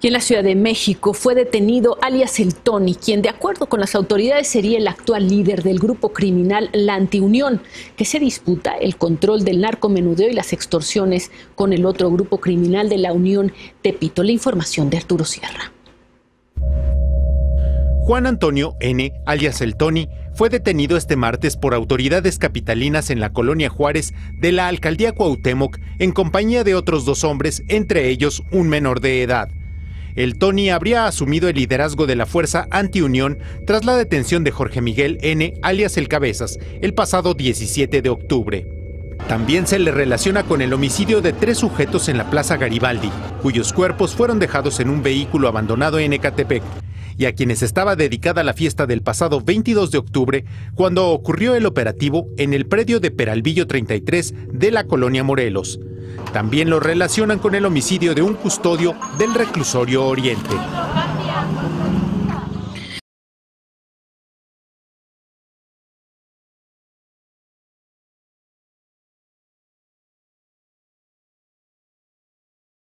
Y en la Ciudad de México fue detenido alias el Tony, quien de acuerdo con las autoridades sería el actual líder del grupo criminal La Antiunión, que se disputa el control del narcomenudeo y las extorsiones con el otro grupo criminal de la Unión Tepito. La información de Arturo Sierra. Juan Antonio N., alias el Tony, fue detenido este martes por autoridades capitalinas en la colonia Juárez de la alcaldía Cuauhtémoc en compañía de otros dos hombres, entre ellos un menor de edad. El Tony habría asumido el liderazgo de la fuerza antiunión tras la detención de Jorge Miguel N., alias El Cabezas, el pasado 17 de octubre. También se le relaciona con el homicidio de tres sujetos en la Plaza Garibaldi, cuyos cuerpos fueron dejados en un vehículo abandonado en Ecatepec, y a quienes estaba dedicada la fiesta del pasado 22 de octubre, cuando ocurrió el operativo en el predio de Peralvillo 33 de la colonia Morelos. También lo relacionan con el homicidio de un custodio del reclusorio Oriente.